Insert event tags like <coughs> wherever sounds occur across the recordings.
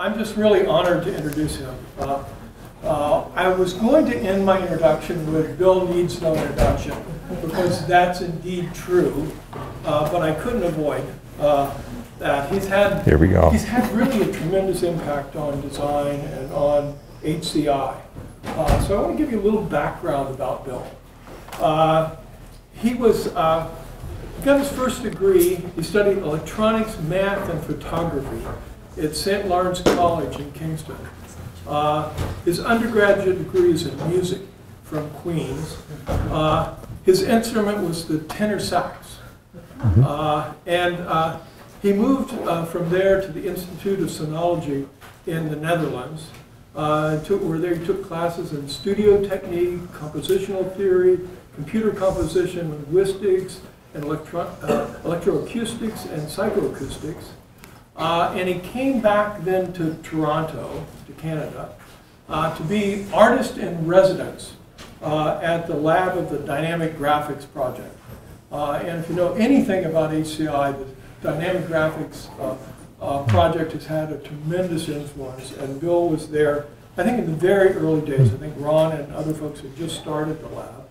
I'm just really honored to introduce him. Uh, uh, I was going to end my introduction with Bill needs no introduction, because that's indeed true, uh, but I couldn't avoid uh, that. He's had, Here we go. he's had really a tremendous impact on design and on HCI. Uh, so I want to give you a little background about Bill. Uh, he was uh, he got his first degree. He studied electronics, math, and photography at St. Lawrence College in Kingston. Uh, his undergraduate degree is in music from Queens. Uh, his instrument was the tenor sax. Uh, and uh, he moved uh, from there to the Institute of Sonology in the Netherlands, uh, took, where there he took classes in studio technique, compositional theory, computer composition, linguistics, and electro, uh, electroacoustics and psychoacoustics. Uh, and he came back then to Toronto, to Canada, uh, to be artist in residence uh, at the lab of the Dynamic Graphics Project. Uh, and if you know anything about HCI, the Dynamic Graphics uh, uh, project has had a tremendous influence, and Bill was there, I think in the very early days. I think Ron and other folks had just started the lab.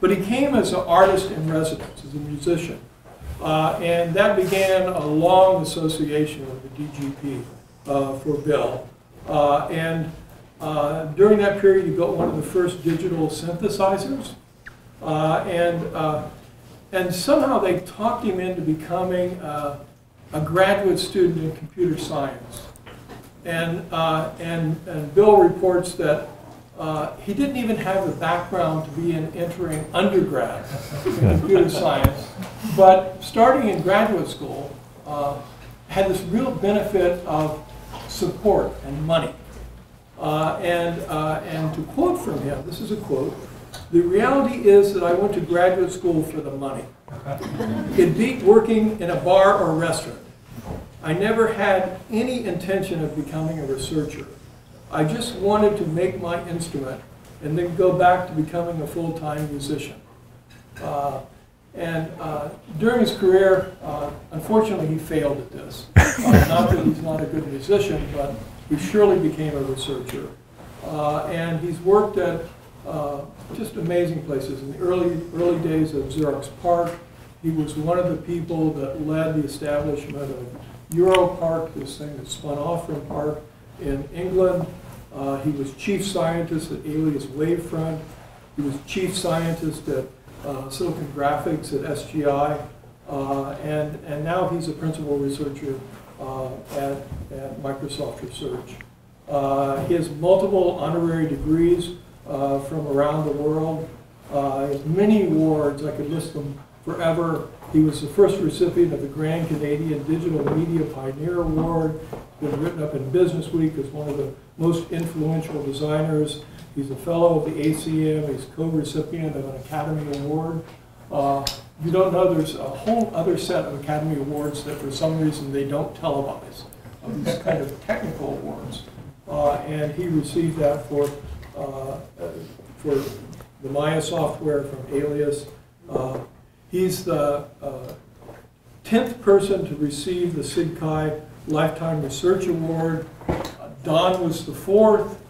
But he came as an artist in residence, as a musician. Uh, and that began a long association with the DGP uh, for Bill. Uh, and uh, during that period, he built one of the first digital synthesizers. Uh, and, uh, and somehow they talked him into becoming a graduate student in computer science. And, and, and Bill reports that uh, he didn't even have the background to be in entering undergrad in computer science, but starting in graduate school uh, had this real benefit of support and money. Uh, and, uh, and to quote from him, this is a quote, the reality is that I went to graduate school for the money. It beat working in a bar or restaurant. I never had any intention of becoming a researcher. I just wanted to make my instrument and then go back to becoming a full-time musician. Uh, and uh, during his career, uh, unfortunately, he failed at this. Uh, not that he's not a good musician, but he surely became a researcher. Uh, and he's worked at uh, just amazing places. In the early, early days of Xerox PARC, he was one of the people that led the establishment of EuroPARC, this thing that spun off from PARC in England. Uh, he was chief scientist at Alias Wavefront. He was chief scientist at uh, Silicon Graphics at SGI. Uh, and, and now he's a principal researcher uh, at, at Microsoft Research. Uh, he has multiple honorary degrees uh, from around the world. Many awards, I could list them forever. He was the first recipient of the Grand Canadian Digital Media Pioneer Award, He's been written up in Business Week as one of the most influential designers. He's a fellow of the ACM, he's co-recipient of an Academy Award. Uh, you don't know there's a whole other set of Academy Awards that for some reason they don't televise, of these kind of technical awards. Uh, and he received that for, uh, uh, for the Maya software from Alias. Uh, he's the uh, 10th person to receive the SIGCHI Lifetime Research Award. Uh, Don was the fourth.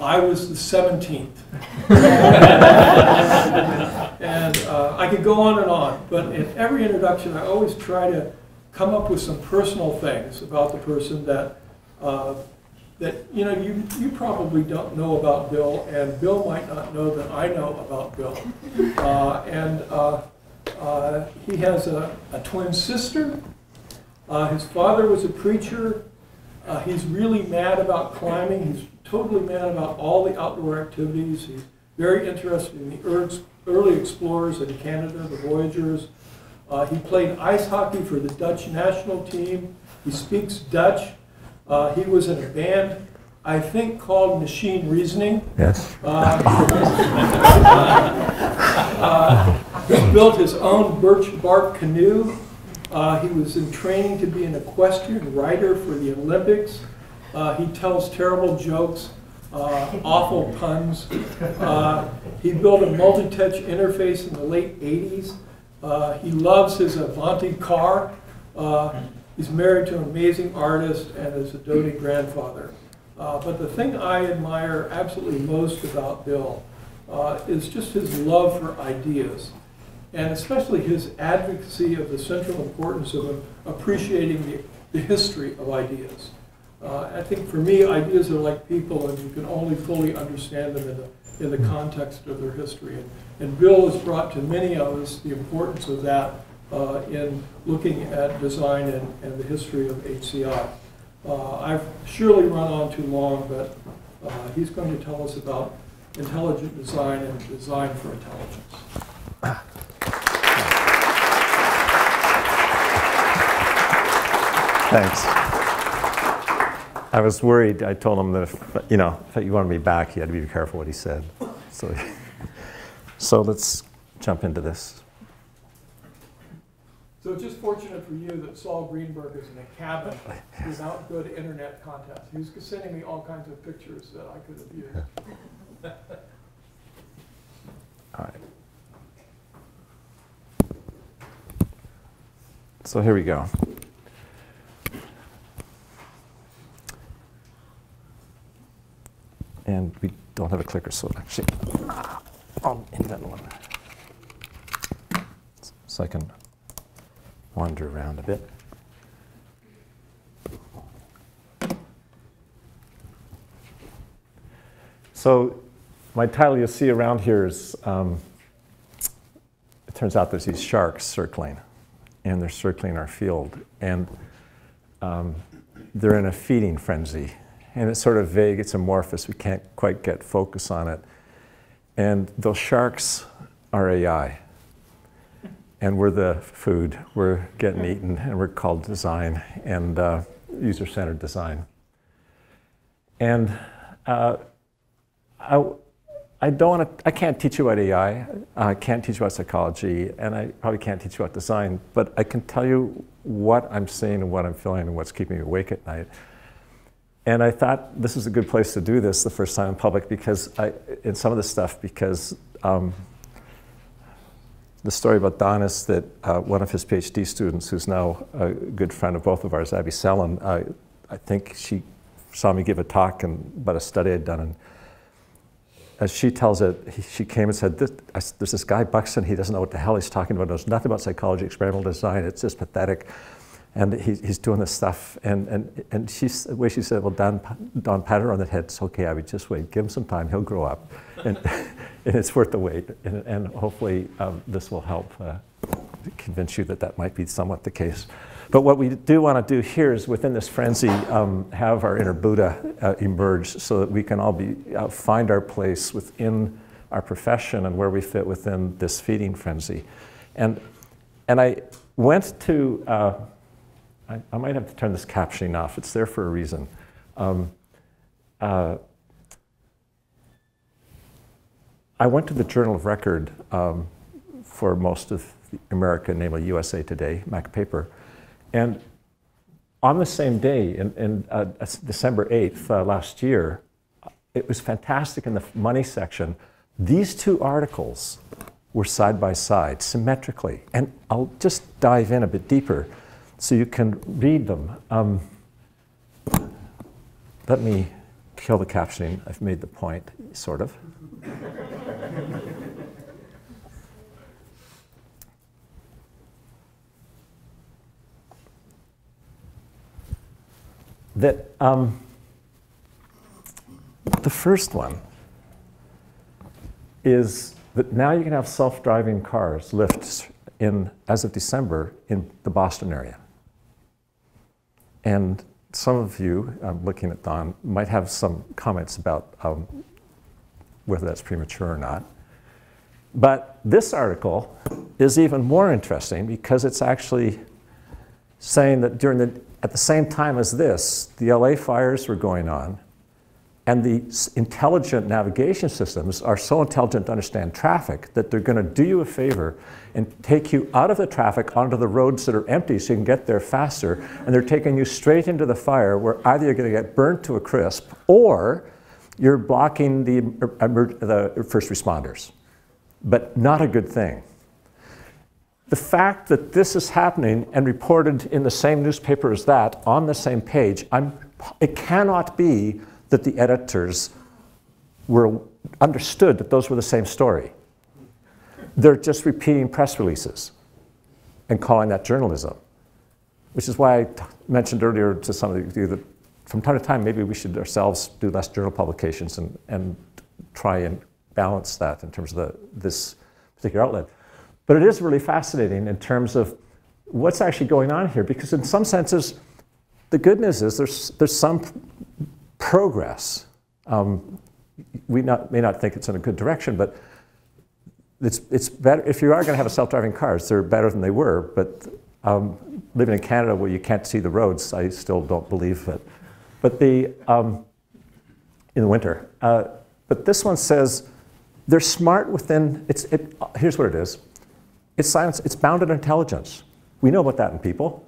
I was the 17th. <laughs> and uh, I could go on and on, but in every introduction, I always try to come up with some personal things about the person that, uh, that you know, you, you probably don't know about Bill, and Bill might not know that I know about Bill. Uh, and uh, he has a, a twin sister. Uh, his father was a preacher. Uh, he's really mad about climbing. He's totally mad about all the outdoor activities. He's very interested in the early explorers in Canada, the Voyageurs. Uh, he played ice hockey for the Dutch national team. He speaks Dutch. Uh, he was in a band, I think, called Machine Reasoning. Yes. Uh, <laughs> uh, built his own birch bark canoe. Uh, he was in training to be an equestrian rider for the Olympics. Uh, he tells terrible jokes, uh, awful puns. Uh, he built a multi-touch interface in the late 80s. Uh, he loves his Avanti car. Uh, He's married to an amazing artist and is a doting grandfather. But the thing I admire absolutely most about Bill is just his love for ideas, and especially his advocacy of the central importance of appreciating the, the history of ideas. Uh, I think for me, ideas are like people, and you can only fully understand them in the, in the context of their history. And, and Bill has brought to many of us the importance of that uh, in looking at design and, and the history of HCI. Uh, I've surely run on too long, but uh, he's going to tell us about intelligent design and design for intelligence. <coughs> Thanks. I was worried. I told him that if, you know, if you wanted me back, he had to be careful what he said. So, <laughs> so let's jump into this. So it's just fortunate for you that Saul Greenberg is in a cabin without good internet contact. He was sending me all kinds of pictures that I could have used. <laughs> All right. So here we go. And we don't have a clicker, so actually, I'll invent one. So I can wander around a bit. So my title you'll see around here is, um, it turns out there's these sharks circling, and they're circling our field. And um, they're in a feeding frenzy and it's sort of vague, it's amorphous, we can't quite get focus on it. And those sharks are AI. And we're the food, we're getting eaten, and we're called design and uh, user centered design. And uh, I, I don't want to, I can't teach you about AI, I can't teach you about psychology, and I probably can't teach you about design, but I can tell you what I'm seeing and what I'm feeling and what's keeping me awake at night. And I thought this is a good place to do this the first time in public because I, in some of the stuff, because um, the story about Don is that uh, one of his PhD students, who's now a good friend of both of ours, Abby Sellen, uh, I think she saw me give a talk and, about a study I'd done. And as she tells it, he, she came and said, this, I, There's this guy, Buxton, he doesn't know what the hell he's talking about. Knows nothing about psychology, experimental design. It's just pathetic and he, he's doing this stuff. And, and, and she's, way she said, well, Don, Don pat her on the head. It's okay, I would just wait. Give him some time. He'll grow up. And, <laughs> and it's worth the wait. And, and hopefully um, this will help uh, convince you that that might be somewhat the case. But what we do want to do here is within this frenzy, um, have our inner Buddha uh, emerge so that we can all be, uh, find our place within our profession and where we fit within this feeding frenzy. And, and I went to, uh, I, I, might have to turn this captioning off. It's there for a reason. Um, uh, I went to the Journal of Record um, for most of America, namely USA Today, McPaper, and on the same day, in, in uh, December 8th uh, last year, it was fantastic in the money section. These two articles were side by side, symmetrically. And I'll just dive in a bit deeper so you can read them. Um, let me kill the captioning. I've made the point, sort of. <laughs> that um, the first one is that now you can have self-driving cars, Lyfts, in, as of December in the Boston area. And some of you, I'm looking at Don, might have some comments about um, whether that's premature or not. But this article is even more interesting because it's actually saying that during the, at the same time as this, the LA fires were going on, and the intelligent navigation systems are so intelligent to understand traffic that they're going to do you a favor and take you out of the traffic onto the roads that are empty so you can get there faster. And they're taking you straight into the fire where either you're going to get burnt to a crisp or you're blocking the, the first responders. But not a good thing. the fact that this is happening and reported in the same newspaper as that on the same page, I'm, it cannot be that the editors were understood that those were the same story. They're just repeating press releases and calling that journalism, which is why I mentioned earlier to some of you that from time to time maybe we should ourselves do less journal publications and, and try and balance that in terms of the, this particular outlet. But it is really fascinating in terms of what's actually going on here, because in some senses, the good news is there's, there's some progress. Um, we not, may not think it's in a good direction, but it's, it's better, if you are going to have a self-driving cars, they're better than they were, but um, living in Canada where you can't see the roads, I still don't believe it. But the, um, in the winter, uh, but this one says they're smart within, it's, it, here's what it is. It's science, it's bounded intelligence. We know about that in people.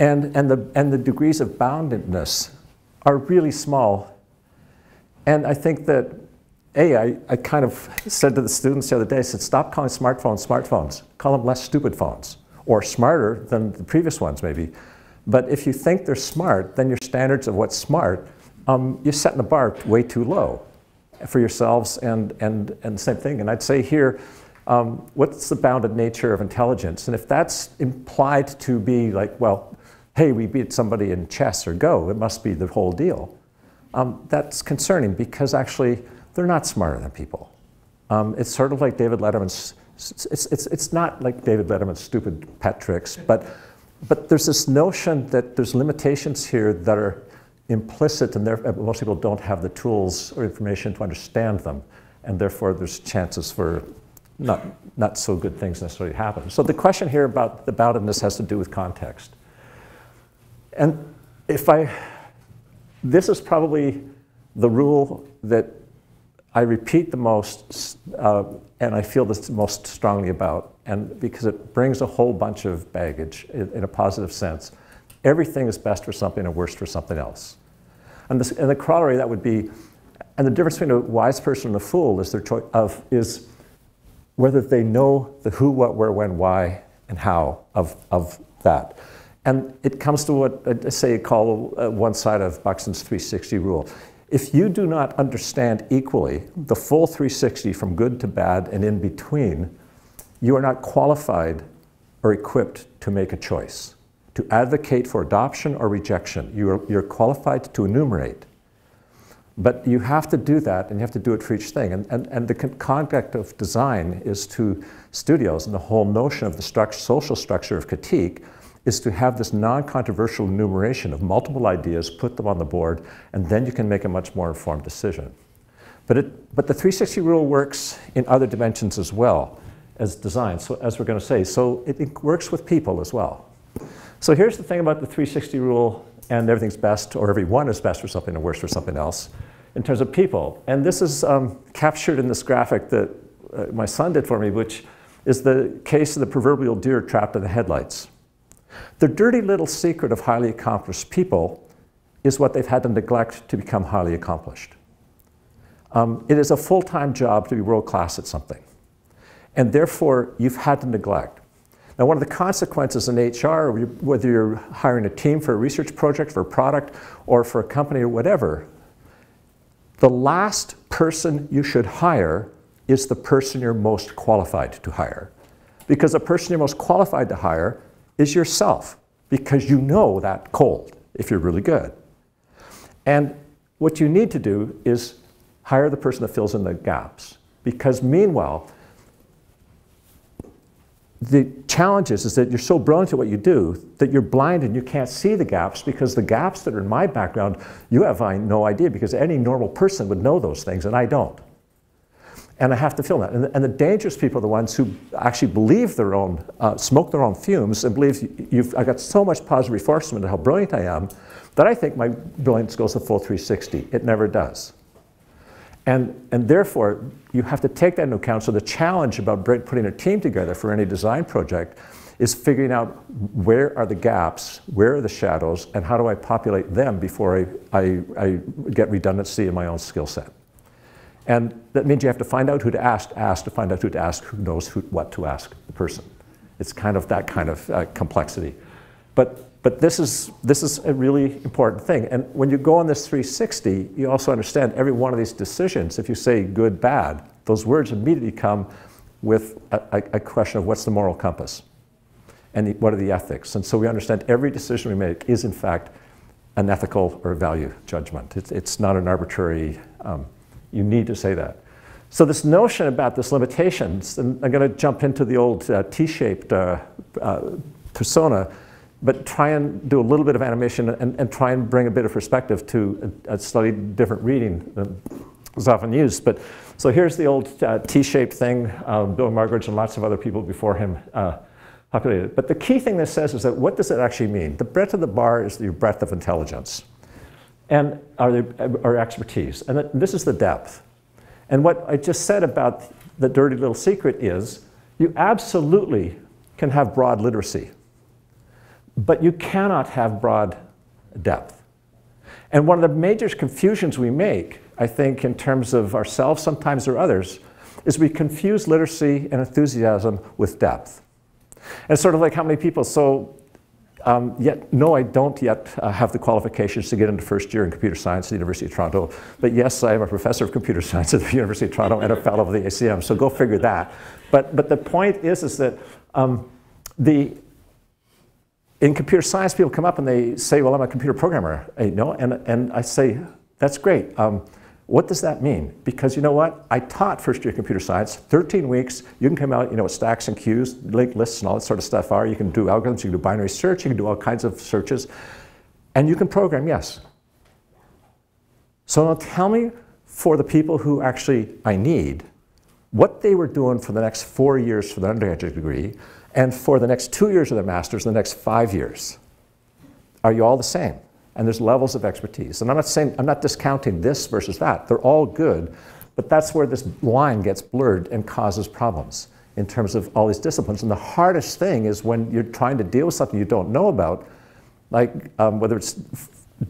And, and, the, and the degrees of boundedness are really small. And I think that, A, I, I kind of said to the students the other day, I said, stop calling smartphones smartphones. Call them less stupid phones, or smarter than the previous ones maybe. But if you think they're smart, then your standards of what's smart, um, you're setting the bar way too low for yourselves and, and, and the same thing. And I'd say here, um, what's the bounded nature of intelligence? And if that's implied to be like, well, hey, we beat somebody in chess or Go, it must be the whole deal. Um, that's concerning because actually they're not smarter than people. Um, it's sort of like David Letterman's, it's, it's, it's not like David Letterman's stupid pet tricks, but, but there's this notion that there's limitations here that are implicit and most people don't have the tools or information to understand them. And therefore there's chances for not, not so good things necessarily happen. So the question here about the boundedness has to do with context. And if I, this is probably the rule that I repeat the most uh, and I feel this most strongly about, and because it brings a whole bunch of baggage in, in a positive sense. Everything is best for something and worst for something else. And, this, and the corollary that would be, and the difference between a wise person and a fool is their choice of is whether they know the who, what, where, when, why, and how of, of that. And it comes to what I say call uh, one side of Buxton's 360 rule. If you do not understand equally the full 360 from good to bad and in between, you are not qualified or equipped to make a choice, to advocate for adoption or rejection. You are, you're qualified to enumerate. But you have to do that, and you have to do it for each thing. And, and, and the conduct of design is to studios, and the whole notion of the social structure of critique is to have this non-controversial enumeration of multiple ideas, put them on the board, and then you can make a much more informed decision. But, it, but the 360 rule works in other dimensions as well as design, so as we're going to say. So it, it works with people as well. So here's the thing about the 360 rule and everything's best or every one is best for something and worse for something else in terms of people. And this is um, captured in this graphic that uh, my son did for me, which is the case of the proverbial deer trapped in the headlights. The dirty little secret of highly accomplished people is what they've had to neglect to become highly accomplished. Um, it is a full-time job to be world-class at something. And therefore, you've had to neglect. Now, one of the consequences in HR, whether you're hiring a team for a research project, for a product, or for a company or whatever, the last person you should hire is the person you're most qualified to hire. Because the person you're most qualified to hire is yourself, because you know that cold if you're really good. And what you need to do is hire the person that fills in the gaps. Because meanwhile, the challenge is, is that you're so brilliant at what you do that you're blind and you can't see the gaps because the gaps that are in my background, you have no idea because any normal person would know those things and I don't. And I have to fill that. And the, and the dangerous people are the ones who actually believe their own, uh, smoke their own fumes and believe you've, I got so much positive reinforcement of how brilliant I am that I think my brilliance goes the full 360. It never does. And, and therefore, you have to take that into account. So the challenge about putting a team together for any design project is figuring out where are the gaps, where are the shadows, and how do I populate them before I, I, I get redundancy in my own skill set. And that means you have to find out who to ask, ask to find out who to ask, who knows who, what to ask the person. It's kind of that kind of uh, complexity. But, but this, is, this is a really important thing. And when you go on this 360, you also understand every one of these decisions. If you say good, bad, those words immediately come with a, a question of what's the moral compass and the, what are the ethics. And so we understand every decision we make is, in fact, an ethical or value judgment. It's, it's not an arbitrary, um, you need to say that. So this notion about this limitations, and I'm going to jump into the old uh, T-shaped uh, uh, persona, but try and do a little bit of animation and, and try and bring a bit of perspective to a, a slightly different reading than is often used. But so here's the old uh, T-shaped thing. Um, Bill Moggridge and lots of other people before him uh, populated. But the key thing this says is that what does it actually mean? The breadth of the bar is the breadth of intelligence and our, expertise. And this is the depth. And what I just said about the dirty little secret is you absolutely can have broad literacy, but you cannot have broad depth. And one of the major confusions we make, I think, in terms of ourselves sometimes or others, is we confuse literacy and enthusiasm with depth. And sort of like how many people, so um, yet, no, I don't yet uh, have the qualifications to get into first year in computer science at the University of Toronto. But yes, I am a professor of computer <laughs> science at the University of Toronto and a fellow of the ACM, so go figure that. But, but the point is, is that um, the, in computer science, people come up and they say, well, I'm a computer programmer, you know, and, and I say, that's great. Um, what does that mean? Because you know what? I taught first year computer science, 13 weeks. You can come out, you know what stacks and queues, linked lists and all that sort of stuff are. You can do algorithms, you can do binary search, you can do all kinds of searches. And you can program, yes. So now tell me for the people who actually I need, what they were doing for the next four years for their undergraduate degree, and for the next two years of their master's, the next five years. Are you all the same? And there's levels of expertise. And I'm not saying, I'm not discounting this versus that. They're all good, but that's where this line gets blurred and causes problems in terms of all these disciplines. And the hardest thing is when you're trying to deal with something you don't know about, like um, whether it's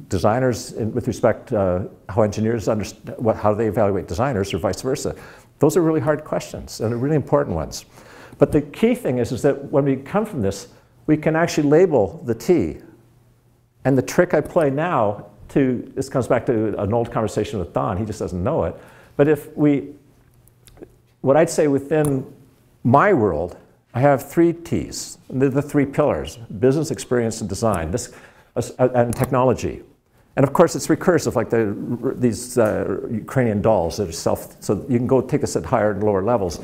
designers in, with respect uh, how engineers understand, what, how they evaluate designers or vice versa. Those are really hard questions and really important ones. But the key thing is, is that when we come from this, we can actually label the T and the trick I play now to, this comes back to an old conversation with Don, he just doesn't know it. But if we, what I'd say within my world, I have three T's. They're the three pillars, business, experience, and design, this, uh, and technology. And of course, it's recursive, like the, these uh, Ukrainian dolls that are self, so you can go take this at higher and lower levels.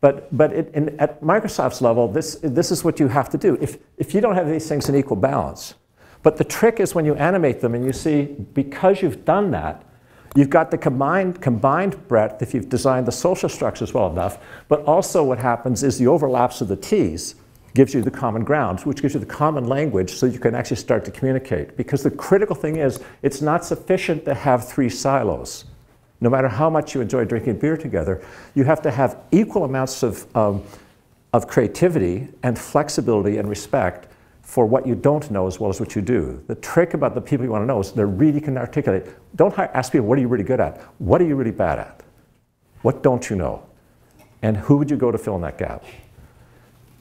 But, but it, in, at Microsoft's level, this, this is what you have to do. If, if you don't have these things in equal balance, but the trick is when you animate them and you see, because you've done that, you've got the combined, combined breadth if you've designed the social structures well enough, but also what happens is the overlaps of the T's gives you the common ground, which gives you the common language so you can actually start to communicate. Because the critical thing is, it's not sufficient to have three silos. No matter how much you enjoy drinking beer together, you have to have equal amounts of, um, of creativity and flexibility and respect for what you don't know as well as what you do. The trick about the people you want to know is they really can articulate. Don't ask people, what are you really good at? What are you really bad at? What don't you know? And who would you go to fill in that gap?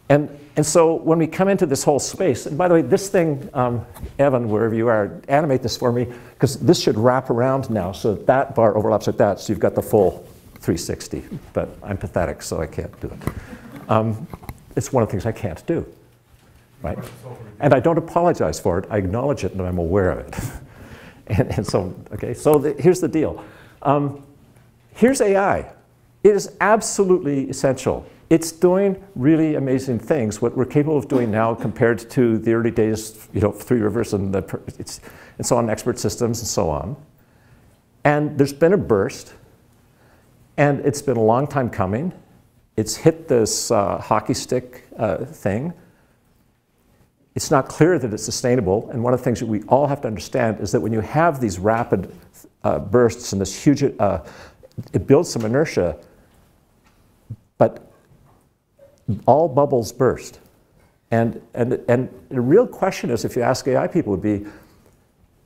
And, and so when we come into this whole space, and by the way, this thing, um, Evan, wherever you are, animate this for me, because this should wrap around now, so that bar overlaps with that, so you've got the full 360. But I'm pathetic, so I can't do it. Um, it's one of the things I can't do right? And I don't apologize for it. I acknowledge it and I'm aware of it. <laughs> and, and, so, okay, so the, here's the deal. Um, here's AI. It is absolutely essential. It's doing really amazing things, what we're capable of doing now compared to the early days, you know, Three Rivers and, the, and so on, expert systems and so on. And there's been a burst, and it's been a long time coming. It's hit this uh, hockey stick uh, thing it's not clear that it's sustainable. And one of the things that we all have to understand is that when you have these rapid uh, bursts and this huge, uh, it builds some inertia, but all bubbles burst. And, and, and the real question is, if you ask AI people, would be,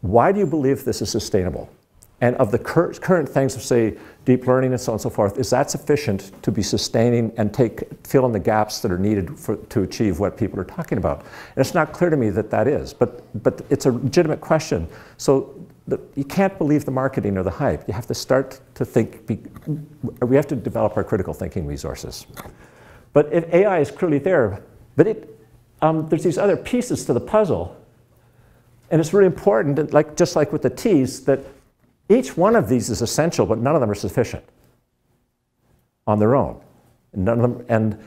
why do you believe this is sustainable? And of the cur current things of, say, deep learning and so on and so forth, is that sufficient to be sustaining and take, fill in the gaps that are needed for, to achieve what people are talking about? And it's not clear to me that that is, but, but it's a legitimate question. So the, you can't believe the marketing or the hype. You have to start to think, be, we have to develop our critical thinking resources. But if AI is clearly there, but it, um, there's these other pieces to the puzzle. And it's really important, like, just like with the T's, that each one of these is essential, but none of them are sufficient on their own. None of them, and,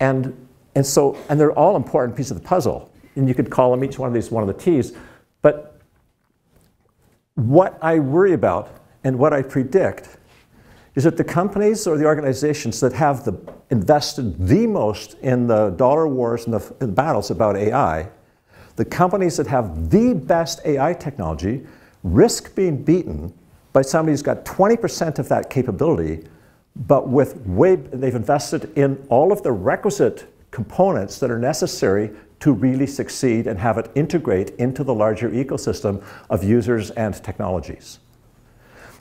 and, and so, and they're all important pieces of the puzzle. And you could call them each one of these one of the T's. But what I worry about and what I predict is that the companies or the organizations that have the, invested the most in the dollar wars and the, and the battles about AI, the companies that have the best AI technology risk being beaten by somebody who's got 20% of that capability, but with way, they've invested in all of the requisite components that are necessary to really succeed and have it integrate into the larger ecosystem of users and technologies.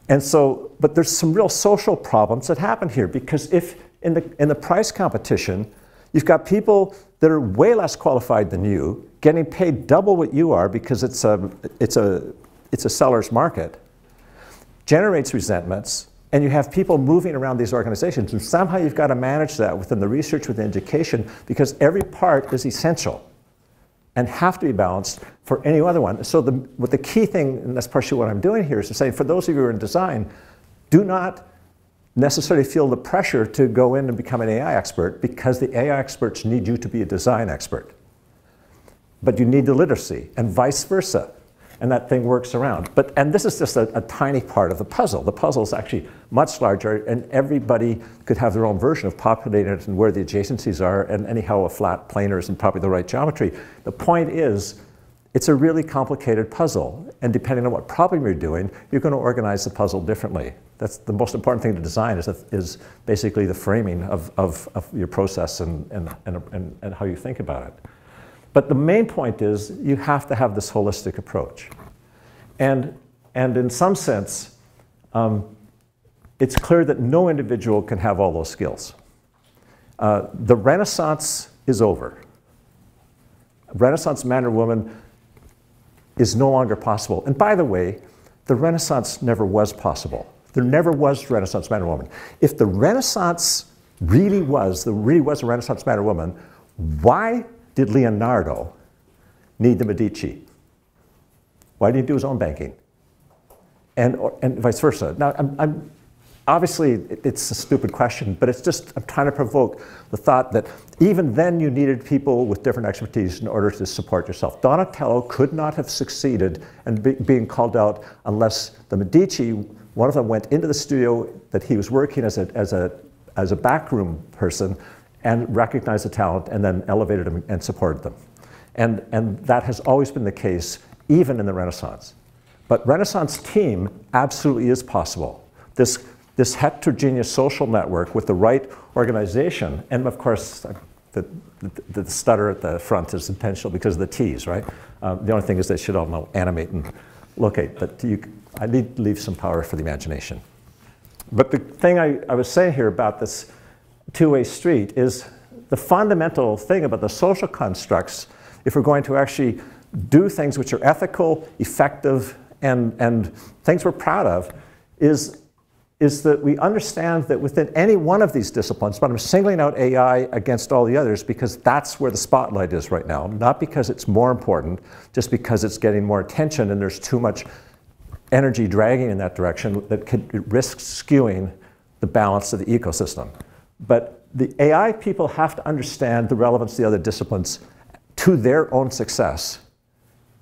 And so, but there's some real social problems that happen here because if in the, in the price competition, you've got people that are way less qualified than you, getting paid double what you are because it's a, it's a it's a seller's market, generates resentments, and you have people moving around these organizations. And somehow you've got to manage that within the research, within education, because every part is essential and have to be balanced for any other one. So the, what the key thing, and that's partially what I'm doing here, is to say, for those of you who are in design, do not necessarily feel the pressure to go in and become an AI expert because the AI experts need you to be a design expert. But you need the literacy, and vice versa and that thing works around. But, and this is just a, a, tiny part of the puzzle. The puzzle is actually much larger, and everybody could have their own version of populating it and where the adjacencies are, and anyhow, a flat planar isn't probably the right geometry. The point is, it's a really complicated puzzle, and depending on what problem you're doing, you're going to organize the puzzle differently. That's the most important thing to design is, is basically the framing of, of, of your process and, and, and, and how you think about it. But the main point is you have to have this holistic approach. And, and in some sense, um, it's clear that no individual can have all those skills. Uh, the Renaissance is over. Renaissance man or woman is no longer possible. And by the way, the Renaissance never was possible. There never was Renaissance man or woman. If the Renaissance really was, there really was a Renaissance man or woman, why did Leonardo need the Medici? Why did he do his own banking? And, or, and vice versa. Now, I'm, I'm, obviously, it's a stupid question, but it's just, I'm trying to provoke the thought that even then you needed people with different expertise in order to support yourself. Donatello could not have succeeded and be, being called out unless the Medici, one of them went into the studio that he was working as a, as a, as a backroom person and recognized the talent and then elevated them and supported them. And, and that has always been the case, even in the Renaissance. But Renaissance team absolutely is possible. This, this heterogeneous social network with the right organization, and of course, the, the, the stutter at the front is intentional because of the T's, right? Um, the only thing is they should all know animate and locate, but you, I need leave some power for the imagination. But the thing I, I was saying here about this two-way street is the fundamental thing about the social constructs, if we're going to actually do things which are ethical, effective, and, and things we're proud of, is, is that we understand that within any one of these disciplines, but I'm singling out AI against all the others because that's where the spotlight is right now, not because it's more important, just because it's getting more attention and there's too much energy dragging in that direction that could risk skewing the balance of the ecosystem. But the AI people have to understand the relevance of the other disciplines to their own success,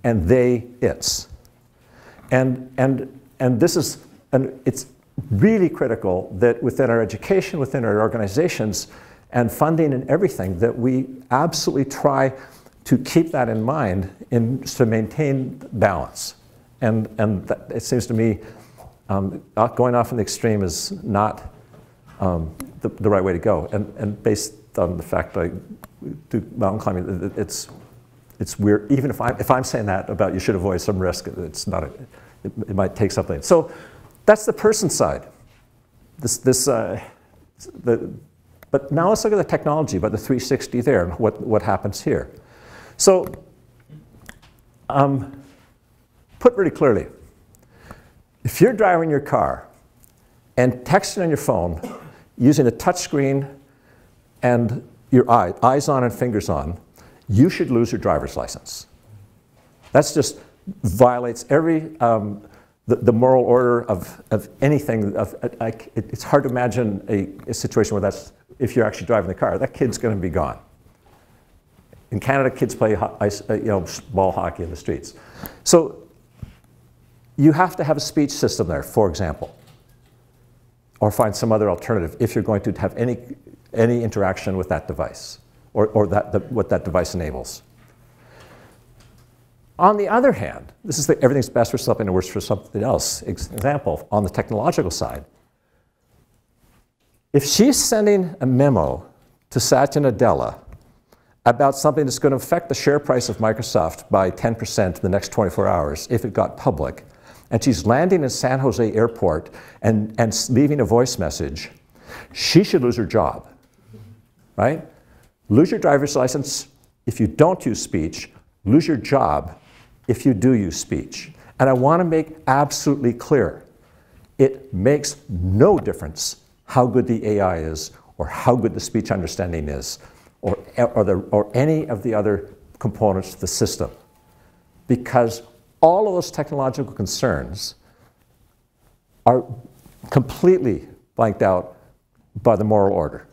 and they its. And, and, and this is, and it's really critical that within our education, within our organizations, and funding and everything, that we absolutely try to keep that in mind in, to maintain balance. And, and that, it seems to me um, going off in the extreme is not um, the, the, right way to go. And, and based on the fact I do mountain climbing, it's, it's weird. Even if, I, if I'm saying that about you should avoid some risk, it's not a, it, it might take something. So That's the person side. This, this, uh, the, but now let's look at the technology, about the 360 there, and what, what happens here. So, um, put really clearly, if you're driving your car and texting on your phone using a touch screen and your eye, eyes on and fingers on, you should lose your driver's license. That's just violates every um, the, the, moral order of, of anything. Of, I, it's hard to imagine a, a, situation where that's if you're actually driving the car, that kid's going to be gone. In Canada, kids play ice, uh, you know, ball hockey in the streets. So you have to have a speech system there, for example, or find some other alternative if you're going to have any, any interaction with that device or, or that, the, what that device enables. On the other hand, this is the, everything's best for something and worse for something else. Example, on the technological side, if she's sending a memo to Satya Nadella about something that's going to affect the share price of Microsoft by 10% in the next 24 hours if it got public, and she's landing in San Jose airport and, and leaving a voice message, she should lose her job, right? Lose your driver's license if you don't use speech, lose your job if you do use speech. And I want to make absolutely clear it makes no difference how good the AI is or how good the speech understanding is or, or, the, or any of the other components of the system. Because all of those technological concerns are completely blanked out by the moral order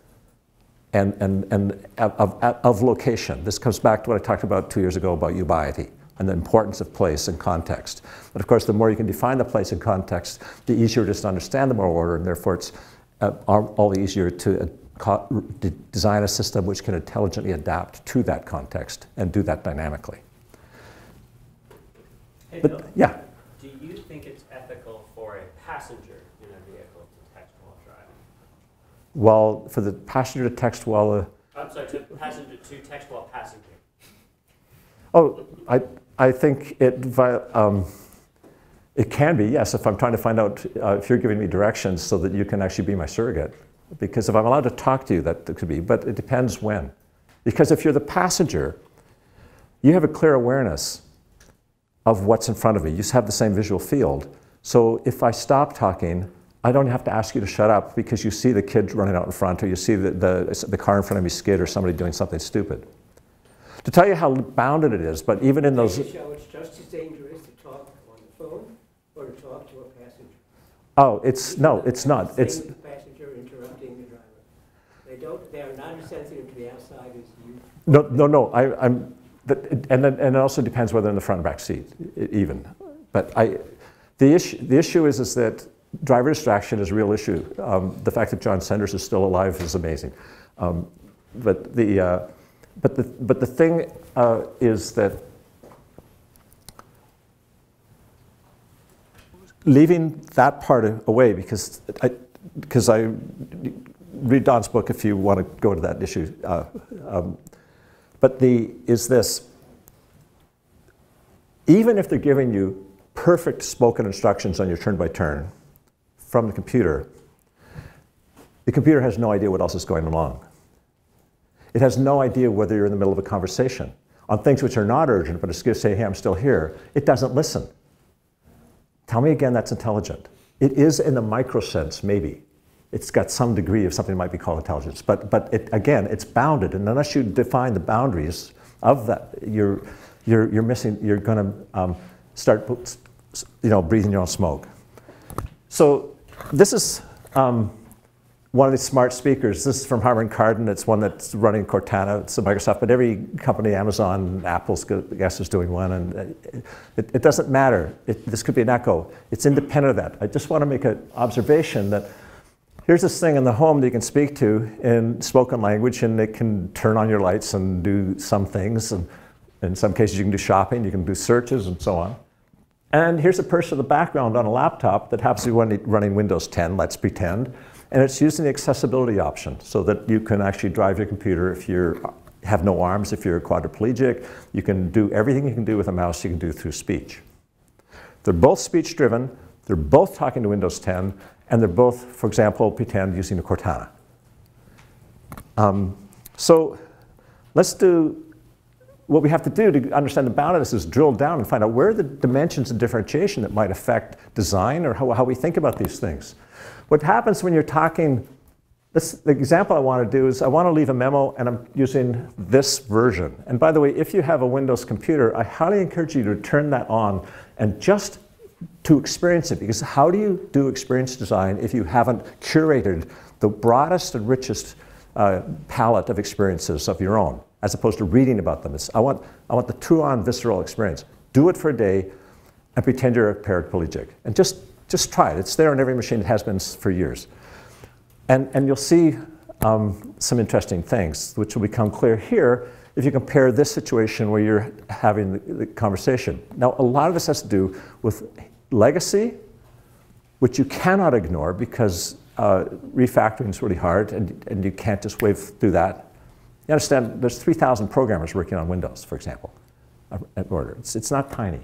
and, and, and of, of, location. This comes back to what I talked about two years ago about ubiety and the importance of place and context. But of course, the more you can define the place and context, the easier it is to understand the moral order, and therefore it's uh, all the easier to uh, design a system which can intelligently adapt to that context and do that dynamically. Hey, but, yeah. Do you think it's ethical for a passenger in a vehicle to text while driving? Well, for the passenger to text while uh, I'm sorry, to passenger to text while passenger. Oh, I, I think it, um, it can be, yes, if I'm trying to find out uh, if you're giving me directions so that you can actually be my surrogate. Because if I'm allowed to talk to you, that could be, but it depends when. Because if you're the passenger, you have a clear awareness of what's in front of me. You have the same visual field. So if I stop talking, I don't have to ask you to shut up because you see the kid running out in front or you see the, the, the car in front of me skid or somebody doing something stupid to tell you how bounded it is, but even in those. Show it's just as dangerous to talk on the phone or to talk to a passenger. Oh, it's no, it's not. It's the passenger interrupting the driver. They don't. They are not as sensitive to the outside as you. No, no, no. I, and then, and it also depends whether in the front or back seat, even. But I, the issue, the issue is, is that driver distraction is a real issue. Um, the fact that John Sanders is still alive is amazing. Um, but the, uh, but the, but the thing uh, is that leaving that part away, because I, because I read Don's book if you want to go to that issue. Uh, um, but the is this even if they're giving you perfect spoken instructions on your turn by turn from the computer, the computer has no idea what else is going along. It has no idea whether you're in the middle of a conversation. On things which are not urgent, but it's going to say, hey, I'm still here, it doesn't listen. Tell me again that's intelligent. It is in the micro sense, maybe. It's got some degree of something that might be called intelligence. But, but it, again, it's bounded. And unless you define the boundaries of that, you're, you're, you're missing, you're going to um, start you know, breathing your own smoke. So this is um, one of these smart speakers. This is from Harman Kardon. It's one that's running Cortana. It's a Microsoft, but every company, Amazon, Apple's, I guess, is doing one. And it, it doesn't matter. It, this could be an echo. It's independent of that. I just want to make an observation that here's this thing in the home that you can speak to in spoken language, and it can turn on your lights and do some things. And in some cases, you can do shopping, you can do searches, and so on. And here's a person in the background on a laptop that happens to be running Windows 10, let's pretend and it's using the accessibility option so that you can actually drive your computer if you have no arms, if you're quadriplegic. You can do everything you can do with a mouse, you can do through speech. They're both speech driven. They're both talking to Windows 10, and they're both, for example, pretend using a Cortana. Um, so let's do what we have to do to understand the bound of this is drill down and find out where are the dimensions of differentiation that might affect design or how, how we think about these things. What happens when you're talking, this, the example I want to do is I want to leave a memo and I'm using this version. And by the way, if you have a Windows computer, I highly encourage you to turn that on and just to experience it because how do you do experience design if you haven't curated the broadest and richest uh, palette of experiences of your own? as opposed to reading about them. It's, I, want, I want the true-on visceral experience. Do it for a day and pretend you're a paraplegic. And just, just try it. It's there on every machine. It has been for years. And, and you'll see um, some interesting things, which will become clear here if you compare this situation where you're having the conversation. Now, a lot of this has to do with legacy, which you cannot ignore because uh, refactoring is really hard and, and you can't just wave through that. You understand, there's 3,000 programmers working on Windows, for example, at order. It's, it's not tiny.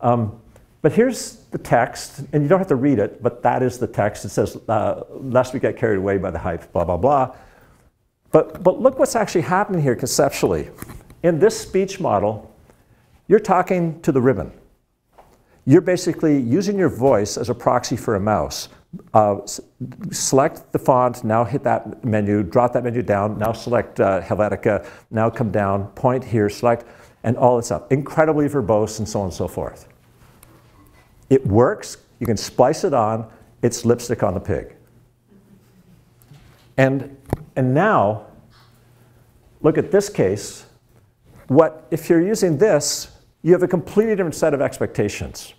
Um, but here's the text, and you don't have to read it, but that is the text. It says, uh, lest we get carried away by the hype, blah, blah, blah. But, but look what's actually happening here conceptually. In this speech model, you're talking to the ribbon. You're basically using your voice as a proxy for a mouse. Uh, select the font, now hit that menu, drop that menu down, now select uh, Helvetica, now come down, point here, select, and all this up. Incredibly verbose and so on and so forth. It works, you can splice it on, it's lipstick on the pig. And, and now, look at this case. What, if you're using this, you have a completely different set of expectations.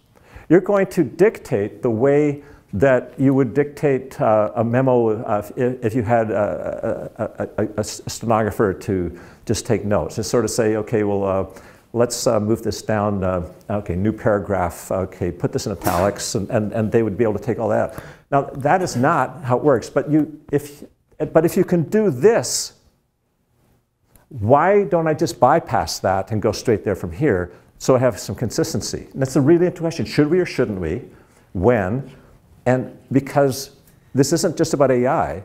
You're going to dictate the way that you would dictate uh, a memo uh, if, if, you had a, a, a, a, stenographer to just take notes. Just sort of say, okay, well, uh, let's uh, move this down. Uh, okay, new paragraph. Okay, put this in italics, and, and, and they would be able to take all that. Now, that is not how it works. But you, if, but if you can do this, why don't I just bypass that and go straight there from here so I have some consistency? And that's a really interesting question. Should we or shouldn't we? When? And because this isn't just about AI,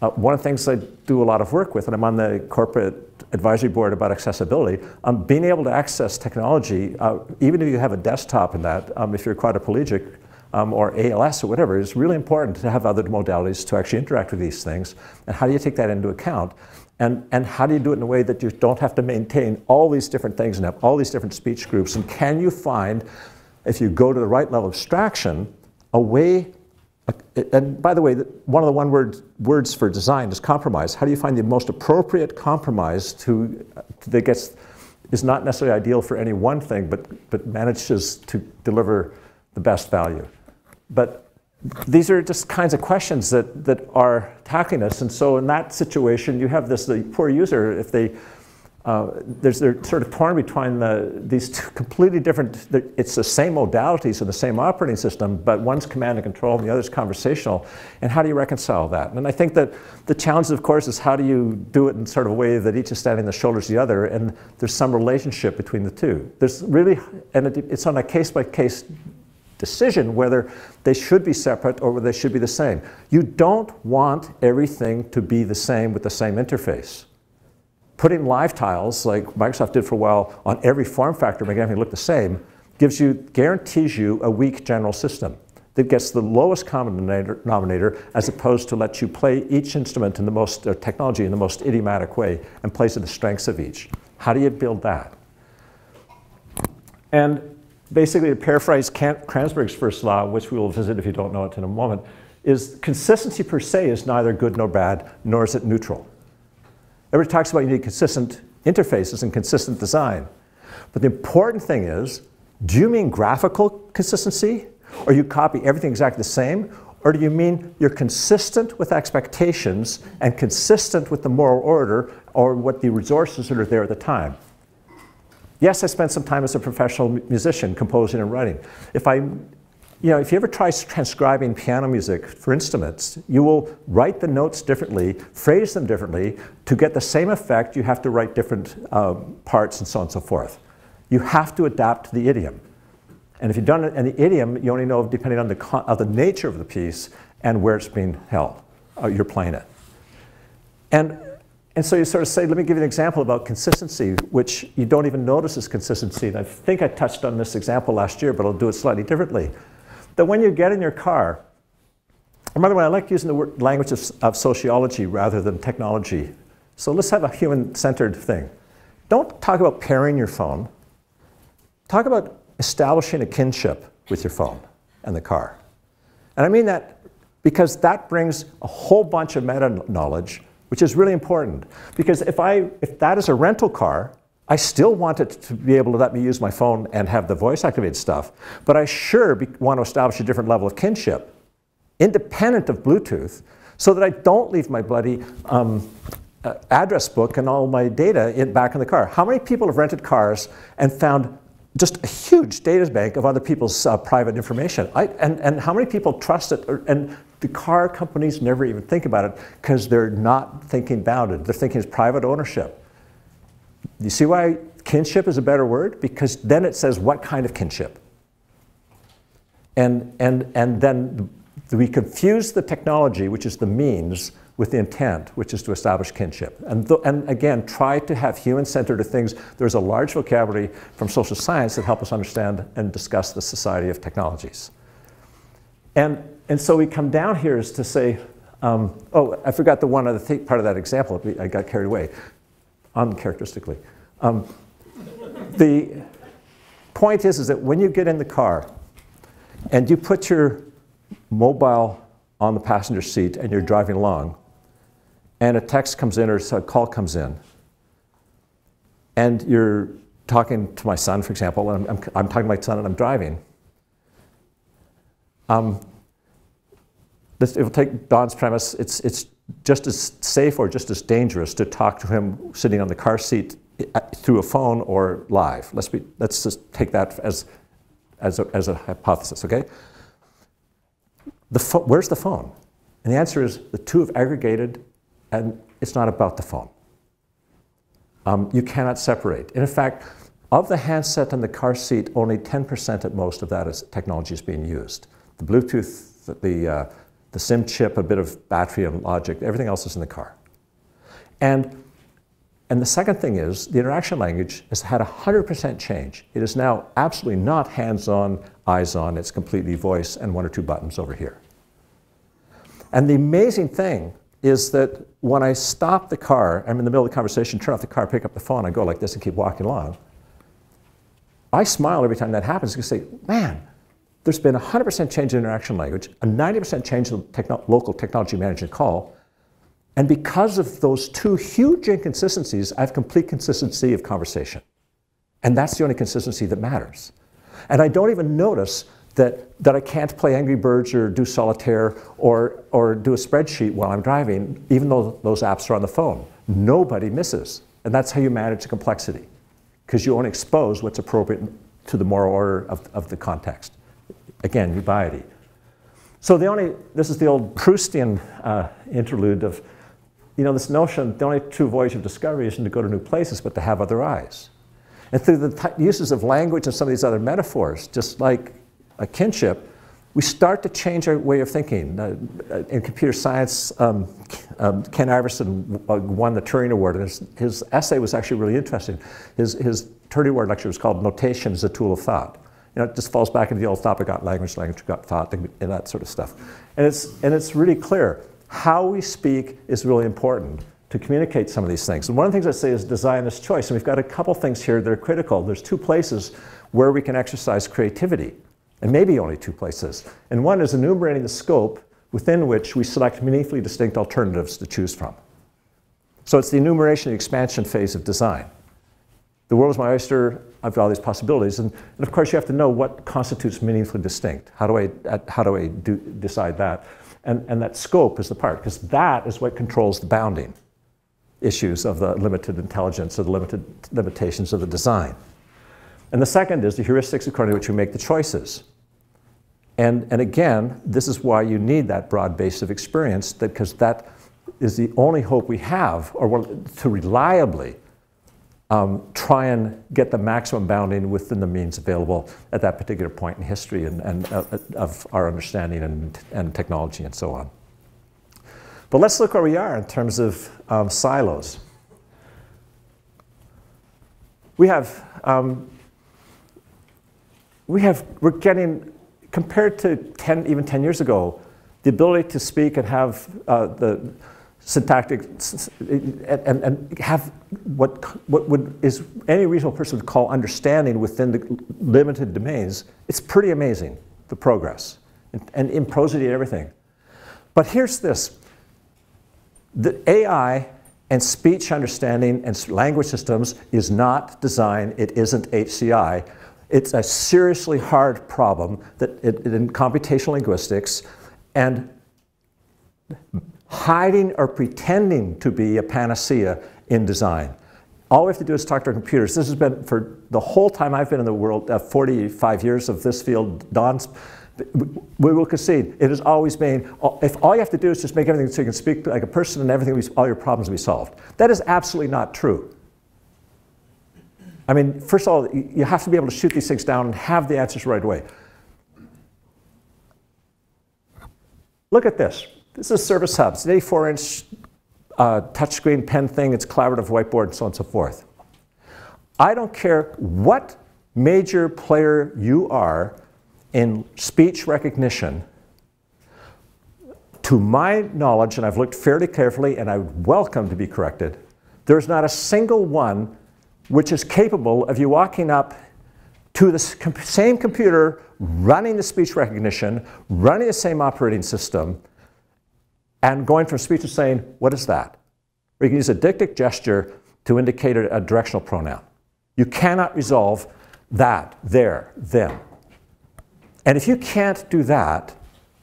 uh, one of the things I do a lot of work with, and I'm on the corporate advisory board about accessibility, um, being able to access technology, uh, even if you have a desktop in that, um, if you're quadriplegic um, or ALS or whatever, is really important to have other modalities to actually interact with these things. And how do you take that into account? And, and how do you do it in a way that you don't have to maintain all these different things and have all these different speech groups? And can you find, if you go to the right level of abstraction, a way and by the way, one of the one word words for design is compromise. How do you find the most appropriate compromise to, that gets, is not necessarily ideal for any one thing, but, but manages to deliver the best value? But these are just kinds of questions that, that are tackling us. And so in that situation, you have this, the poor user, if they uh, there's, they're sort of torn between the, these two completely different, it's the same modalities of the same operating system, but one's command and control and the other's conversational. And how do you reconcile that? And I think that the challenge, of course, is how do you do it in sort of a way that each is standing on the shoulders of the other and there's some relationship between the two. There's really, and it, it's on a case-by-case decision whether they should be separate or whether they should be the same. You don't want everything to be the same with the same interface putting live tiles, like Microsoft did for a while, on every form factor, making everything look the same, gives you, guarantees you a weak general system that gets the lowest common denominator as opposed to let you play each instrument in the most, uh, technology in the most idiomatic way and plays to the strengths of each. How do you build that? And basically, to paraphrase Kranzberg's first law, which we will visit if you don't know it in a moment, is consistency per se is neither good nor bad, nor is it neutral. Everybody talks about you need consistent interfaces and consistent design. But the important thing is, do you mean graphical consistency? Or you copy everything exactly the same? Or do you mean you're consistent with expectations and consistent with the moral order or what the resources that are there at the time? Yes, I spent some time as a professional musician composing and writing. If I you know, if you ever try transcribing piano music for instruments, you will write the notes differently, phrase them differently. To get the same effect, you have to write different um, parts and so on and so forth. You have to adapt to the idiom. And if you don't, and the idiom, you only know depending on the, of the nature of the piece and where it's being held, uh, you're playing it. And, and so you sort of say, let me give you an example about consistency, which you don't even notice as consistency. And I think I touched on this example last year, but I'll do it slightly differently. That when you get in your car, and by the way, I like using the word language of, of sociology rather than technology. So let's have a human centered thing. Don't talk about pairing your phone, talk about establishing a kinship with your phone and the car. And I mean that because that brings a whole bunch of meta knowledge, which is really important. Because if, I, if that is a rental car, I still want it to be able to let me use my phone and have the voice activated stuff, but I sure want to establish a different level of kinship, independent of Bluetooth, so that I don't leave my bloody um, uh, address book and all my data in, back in the car. How many people have rented cars and found just a huge data bank of other people's uh, private information. I, and, and how many people trust it? Or, and the car companies never even think about it because they're not thinking bounded. They're thinking it's private ownership. You see why kinship is a better word? Because then it says what kind of kinship. And, and, and then we confuse the technology, which is the means, with the intent, which is to establish kinship. And, and again, try to have human-centered things. There's a large vocabulary from social science that help us understand and discuss the society of technologies. And, and so we come down here is to say, um, oh, I forgot the one other th- part of that example. I got carried away, uncharacteristically. Um, the point is, is that when you get in the car and you put your mobile on the passenger seat and you're driving along, and a text comes in or a call comes in, and you're talking to my son, for example, and I'm, I'm, I'm talking to my son and I'm driving, um, this, it will take Don's premise, it's, it's just as safe or just as dangerous to talk to him sitting on the car seat uh, through a phone or live. Let's, be, let's just take that as, as, a, as a hypothesis, okay? The where's the phone? And the answer is the two have aggregated and it's not about the phone. Um, you cannot separate. And in fact, of the handset and the car seat, only 10% at most of that is, technology is being used. The Bluetooth, the, uh, the SIM chip, a bit of battery and logic, everything else is in the car. And, and the second thing is the interaction language has had a 100% change. It is now absolutely not hands-on, eyes-on, it's completely voice and one or two buttons over here. And the amazing thing is that when I stop the car, I'm in the middle of the conversation, turn off the car, pick up the phone, I go like this and keep walking along. I smile every time that happens because I say, man, there's been a 100% change in interaction language, a 90% change in techno local technology management call, and because of those two huge inconsistencies, I have complete consistency of conversation. And that's the only consistency that matters. And I don't even notice that, that I can't play Angry Birds or do solitaire or, or do a spreadsheet while I'm driving, even though those apps are on the phone. Nobody misses. And that's how you manage the complexity, because you only expose what's appropriate to the moral order of, of the context. Again, ubiety. So the only, this is the old Proustian uh, interlude of, you know, this notion, the only true voyage of discovery isn't to go to new places, but to have other eyes. And through the uses of language and some of these other metaphors, just like a kinship, we start to change our way of thinking. Uh, in computer science, um, um, Ken Iverson won the Turing Award, and his, his, essay was actually really interesting. His, his Turing Award lecture was called Notation as a Tool of Thought. You know, it just falls back into the old topic got language, language got thought, and that sort of stuff. And it's, and it's really clear. How we speak is really important to communicate some of these things. And one of the things I say is design is choice. And we've got a couple things here that are critical. There's two places where we can exercise creativity and maybe only two places. And one is enumerating the scope within which we select meaningfully distinct alternatives to choose from. So it's the enumeration and expansion phase of design. The world is my oyster, I've got all these possibilities, and, and of course you have to know what constitutes meaningfully distinct. How do I, how do I do, decide that? And, and that scope is the part, because that is what controls the bounding issues of the limited intelligence or the limited limitations of the design. And the second is the heuristics according to which we make the choices. And, and again, this is why you need that broad base of experience, because that is the only hope we have or to reliably um, try and get the maximum bounding within the means available at that particular point in history and, and uh, of our understanding and, and technology and so on. But let's look where we are in terms of um, silos. We have, um, we have, we're getting, compared to 10, even 10 years ago, the ability to speak and have uh, the syntactic and, and, have what, what would is any reasonable person would call understanding within the limited domains, it's pretty amazing, the progress, and, and in prosody and everything. But here's this. The AI and speech understanding and language systems is not design, it isn't HCI. It's a seriously hard problem that it, in computational linguistics and hiding or pretending to be a panacea in design. All we have to do is talk to our computers. This has been for the whole time I've been in the world, uh, 45 years of this field, Don's, we will concede. It has always been, if all you have to do is just make everything so you can speak like a person and everything, all your problems will be solved. That is absolutely not true. I mean, first of all, you have to be able to shoot these things down and have the answers right away. Look at this. This is Surface Hub. It's an 84 inch uh, touchscreen pen thing. It's collaborative whiteboard and so on and so forth. I don't care what major player you are in speech recognition. To my knowledge, and I've looked fairly carefully and I would welcome to be corrected, there's not a single one which is capable of you walking up to the same computer, running the speech recognition, running the same operating system, and going from speech to saying, what is that? Or you can use a deictic gesture to indicate a, directional pronoun. You cannot resolve that, there, them. And if you can't do that,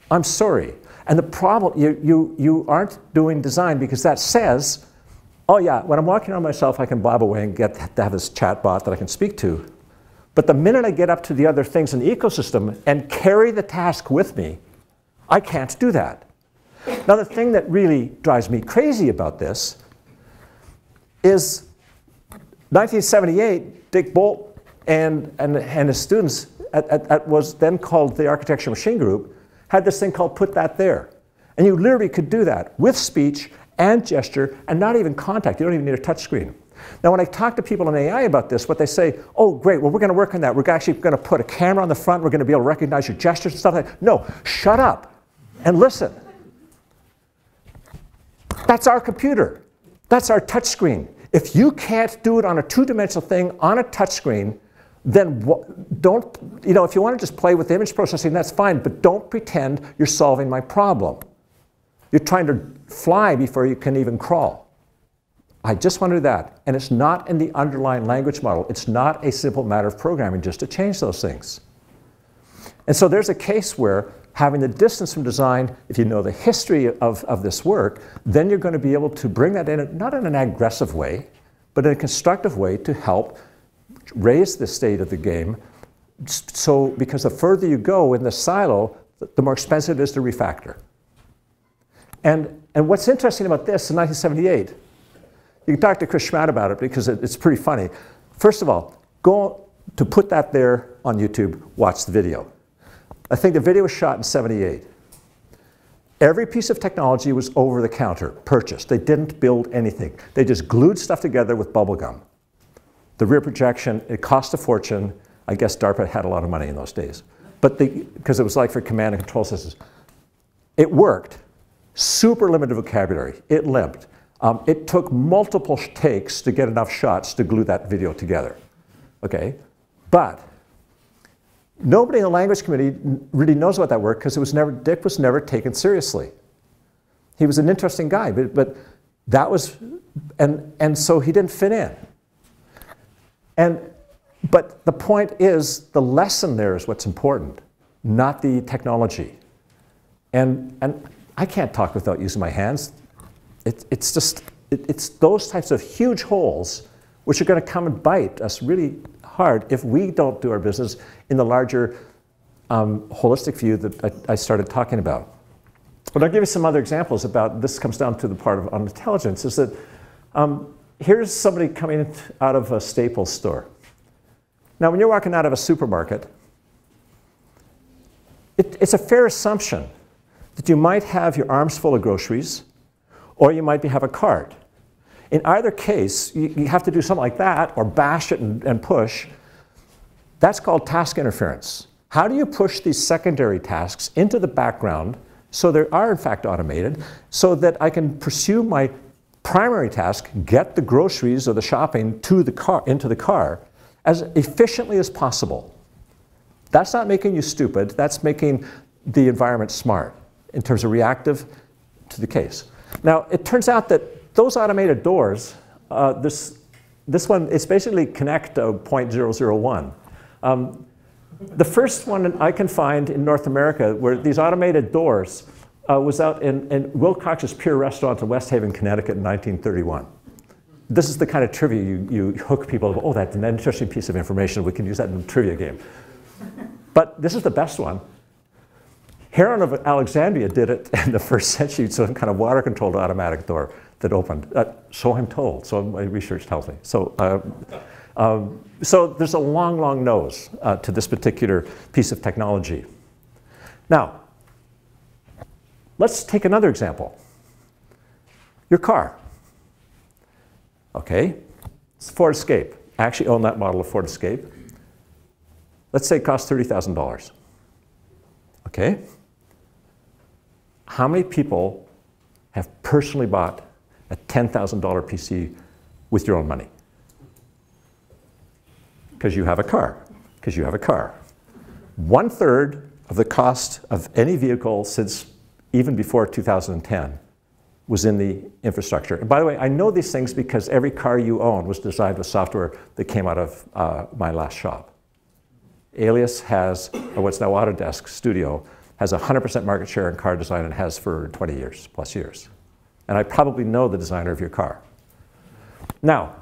I'm sorry. And the problem, you, you, you aren't doing design because that says, oh yeah, when I'm walking around myself, I can bob away and get to have this chat bot that I can speak to. But the minute I get up to the other things in the ecosystem and carry the task with me, I can't do that. Now, the thing that really drives me crazy about this is 1978, Dick Bolt and, and, and his students at, at, at was then called the Architecture Machine Group had this thing called Put That There. And you literally could do that with speech and gesture and not even contact. You don't even need a touch screen. Now, when I talk to people in AI about this, what they say, oh, great, well, we're going to work on that. We're actually going to put a camera on the front. We're going to be able to recognize your gestures and stuff like that. No, shut up and listen. That's our computer. That's our touchscreen. If you can't do it on a two-dimensional thing on a touchscreen, then don't, you know, if you want to just play with image processing, that's fine, but don't pretend you're solving my problem. You're trying to fly before you can even crawl. I just want to do that. And it's not in the underlying language model. It's not a simple matter of programming just to change those things. And so there's a case where having the distance from design, if you know the history of, of this work, then you're going to be able to bring that in, not in an aggressive way, but in a constructive way to help raise the state of the game. So, because the further you go in the silo, the more expensive it is to refactor. And, and what's interesting about this in 1978, you can talk to Chris Schmandt about it because it, it's pretty funny. First of all, go to put that there on YouTube, watch the video. I think the video was shot in 78. Every piece of technology was over the counter, purchased. They didn't build anything. They just glued stuff together with bubble gum. The rear projection, it cost a fortune. I guess DARPA had a lot of money in those days. But because it was like for command and control systems. It worked. Super limited vocabulary. It limped. Um, it took multiple takes to get enough shots to glue that video together. Okay? But Nobody in the language committee really knows about that work because it was never, Dick was never taken seriously. He was an interesting guy, but, but that was, and, and so he didn't fit in. And, but the point is, the lesson there is what's important, not the technology. And, and I can't talk without using my hands. It, it's just, it, it's those types of huge holes which are going to come and bite us really hard if we don't do our business in the larger um, holistic view that I, I, started talking about. But I'll give you some other examples about this comes down to the part of on intelligence is that um, here's somebody coming out of a Staples store. Now, when you're walking out of a supermarket, it, it's a fair assumption that you might have your arms full of groceries or you might have a cart. In either case, you, you have to do something like that or bash it and, and push. That's called task interference. How do you push these secondary tasks into the background so they are in fact automated so that I can pursue my primary task, get the groceries or the shopping to the car, into the car as efficiently as possible. That's not making you stupid, that's making the environment smart in terms of reactive to the case. Now, it turns out that those automated doors, uh, this, this one, it's basically Kinect uh, 0.001. Um, the first one I can find in North America where these automated doors uh, was out in, in Wilcox's Pier Restaurant in West Haven, Connecticut in 1931. This is the kind of trivia you, you hook people, oh, that's an interesting piece of information. We can use that in a trivia game. But this is the best one. Heron of Alexandria did it <laughs> in the first century, some kind of water-controlled automatic door that opened. Uh, so I'm told, so my research tells me. So, uh, um, so there's a long, long nose uh, to this particular piece of technology. Now, let's take another example. Your car. Okay, it's Ford Escape. I actually own that model of Ford Escape. Let's say it costs $30,000. Okay? How many people have personally bought a $10,000 PC with your own money? Because you have a car. Because you have a car. One third of the cost of any vehicle since even before 2010 was in the infrastructure. And by the way, I know these things because every car you own was designed with software that came out of uh, my last shop. Alias has, what's now Autodesk Studio, has 100% market share in car design and has for 20 years, plus years. And I probably know the designer of your car. Now,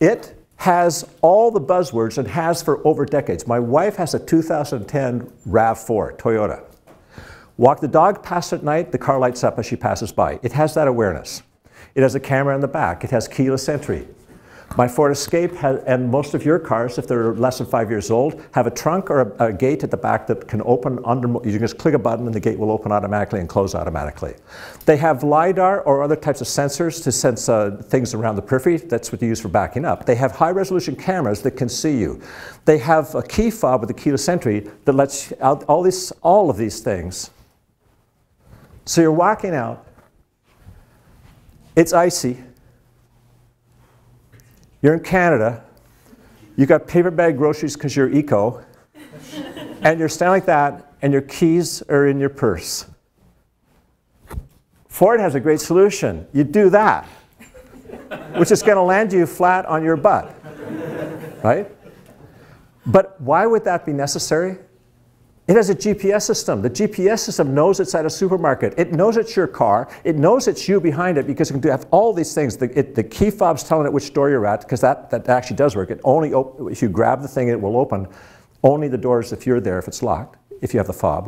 it has all the buzzwords and has for over decades. My wife has a 2010 RAV4 Toyota. Walk the dog past at night, the car lights up as she passes by. It has that awareness. It has a camera in the back. It has keyless entry. My Ford Escape has, and most of your cars, if they're less than five years old, have a trunk or a, a, gate at the back that can open under, you can just click a button and the gate will open automatically and close automatically. They have LiDAR or other types of sensors to sense uh, things around the periphery. That's what you use for backing up. They have high resolution cameras that can see you. They have a key fob with a keyless entry that lets out all, these, all of these things. So you're walking out, it's icy, you're in Canada, you got paper bag groceries because you're eco, and you're standing like that, and your keys are in your purse. Ford has a great solution. You do that, which is going to land you flat on your butt, right? But why would that be necessary? It has a GPS system. The GPS system knows it's at a supermarket. It knows it's your car. It knows it's you behind it because it can have all these things. The, it, the key fob's telling it which store you're at because that, that actually does work. It only if you grab the thing, it will open only the doors if you're there, if it's locked, if you have the fob.